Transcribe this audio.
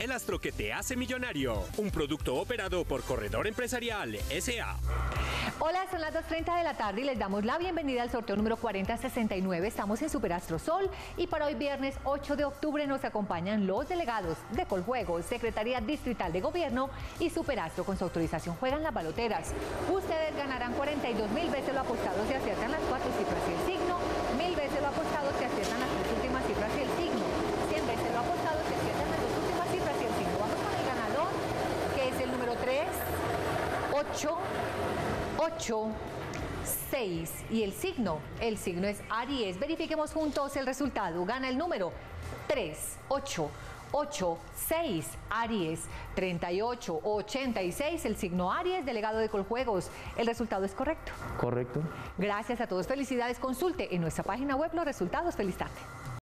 El astro que te hace millonario. Un producto operado por Corredor Empresarial SA. Hola, son las 2.30 de la tarde y les damos la bienvenida al sorteo número 4069. Estamos en Superastro Sol y para hoy viernes 8 de octubre nos acompañan los delegados de Coljuegos, Secretaría Distrital de Gobierno y Superastro. Con su autorización juegan las baloteras. Ustedes ganarán 42 mil veces lo apostado si aciertan las cuatro cifras y el signo, mil veces lo apostado si aciertan las tres últimas cifras y el signo, 100 veces lo apostado si aciertan las dos últimas cifras y el signo. Vamos con el ganador, que es el número 3, 8, 8, 6 y el signo, el signo es Aries. Verifiquemos juntos el resultado. Gana el número 3, 8, 8, 6, Aries, 38, 86, el signo Aries, delegado de Coljuegos. El resultado es correcto. Correcto. Gracias a todos, felicidades. Consulte en nuestra página web los resultados. Feliz tarde.